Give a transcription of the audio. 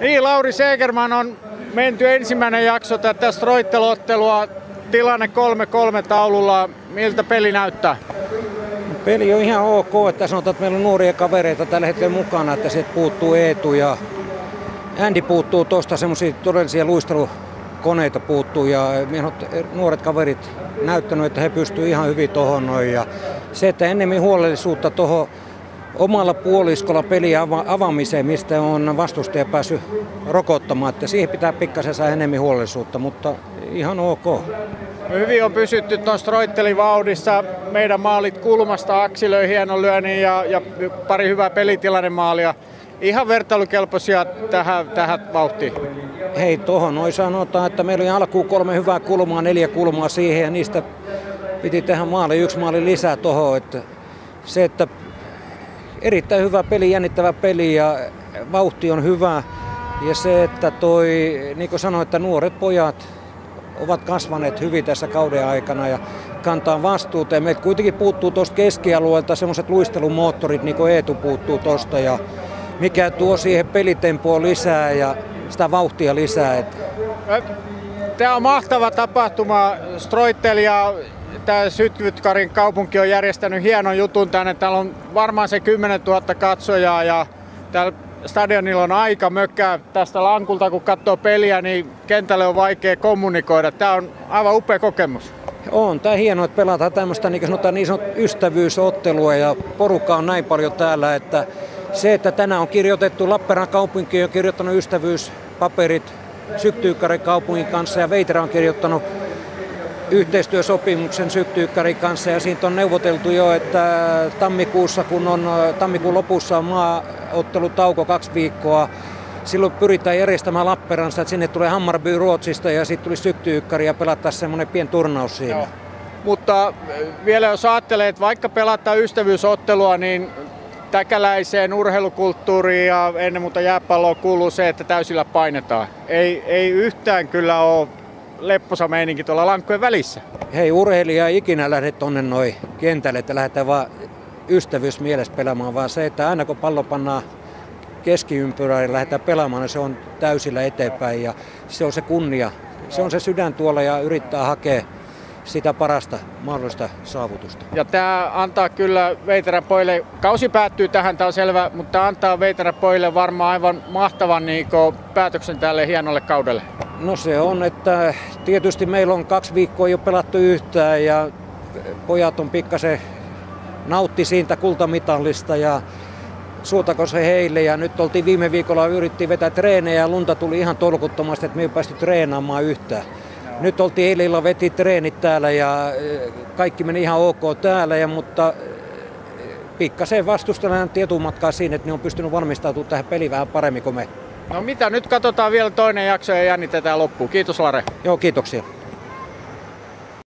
Niin, Lauri Segerman on menty ensimmäinen jakso tätä stroittelottelua. Tilanne 3-3 taululla. Miltä peli näyttää? Peli on ihan ok, että sanotaan, että meillä on nuoria kavereita tällä hetkellä mukana, että se puuttuu Eetu ja Andy puuttuu tuosta semmoisia todellisia luistelukoneita puuttuu ja nuoret kaverit näyttänyt, että he pystyvät ihan hyvin tuohon noin. Ja se, että ennemmin huolellisuutta tuohon omalla puoliskolla peliä avaamiseen, mistä on vastustaja päässyt rokottamaan. Että siihen pitää pikkasen saada enemmän huolellisuutta, mutta ihan ok. Hyvin on pysytty tuossa roittelivauhdissa. Meidän maalit kulmasta Aksilöi hienon lyönnin ja, ja pari hyvää pelitilannemaalia. Ihan vertailukelpoisia tähän, tähän vauhtiin. Hei, tuohon noin sanotaan, että meillä oli alkuun kolme hyvää kulmaa, neljä kulmaa siihen ja niistä piti tehdä maali, yksi maali lisää tuohon. Että se, että erittäin hyvä peli, jännittävä peli ja vauhti on hyvä. Ja se, että toi, niin kuin sanoin, että nuoret pojat ovat kasvaneet hyvin tässä kauden aikana ja kantaa vastuuta. Ja meiltä kuitenkin puuttuu tuosta keskialueelta semmoiset luistelumoottorit, niin kuin Eetu puuttuu tuosta. Ja mikä tuo siihen pelitempoa lisää ja sitä vauhtia lisää. Tämä on mahtava tapahtuma. Stroittel ja tämä Sytvytkarin kaupunki on järjestänyt hienon jutun tänne. Täällä on varmaan se 10 000 katsojaa ja täällä stadionilla on aika mökkää tästä lankulta, kun katsoo peliä, niin kentälle on vaikea kommunikoida. Tämä on aivan upea kokemus. On, tämä hienoa, että pelataan tämmöistä niin sanotaan, niin sanot, ystävyysottelua ja porukka on näin paljon täällä, että se, että tänään on kirjoitettu, Lappeenrannan kaupunki on kirjoittanut ystävyyspaperit Syktyykkarin kaupungin kanssa ja Veiterä on kirjoittanut yhteistyösopimuksen Syktyykkarin kanssa ja siitä on neuvoteltu jo, että tammikuussa, kun on tammikuun lopussa on maaottelutauko kaksi viikkoa, silloin pyritään järjestämään Lappeenrannassa, että sinne tulee Hammarby Ruotsista ja sitten tulisi Syktyykkari ja pelattaisiin semmoinen pien turnaus siinä. Joo. Mutta vielä jos ajattelee, että vaikka pelataan ystävyysottelua, niin täkäläiseen urheilukulttuuriin ja ennen muuta jääpalloon kuuluu se, että täysillä painetaan. Ei, ei yhtään kyllä ole lepposa meininki tuolla lankkojen välissä. Hei, urheilija ei ikinä lähde tonne noin kentälle, että lähdetään vaan ystävyysmielessä pelaamaan, vaan se, että aina kun pallo pannaan keskiympyrään ja lähdetään pelaamaan, niin se on täysillä eteenpäin ja se on se kunnia. Se on se sydän tuolla ja yrittää hakea sitä parasta mahdollista saavutusta. Ja tämä antaa kyllä Veiterän poille, kausi päättyy tähän, tämä on selvä, mutta tämä antaa Veiterän poille varmaan aivan mahtavan niin päätöksen tälle hienolle kaudelle. No se on, että tietysti meillä on kaksi viikkoa jo pelattu yhtään ja pojat on pikkasen nautti siitä kultamitallista ja suotako se heille. Ja nyt oltiin viime viikolla yritti vetää treenejä ja lunta tuli ihan tolkuttomasti, että me ei päästy treenaamaan yhtään. Nyt oltiin eilen veti treenit täällä ja eh, kaikki meni ihan ok täällä, ja, mutta eh, pikkasen vastustelen tietumatkaa siinä, että ne on pystynyt valmistautumaan tähän peliin vähän paremmin kuin me. No mitä, nyt katsotaan vielä toinen jakso ja jännitetään loppuun. Kiitos Lare. Joo, kiitoksia.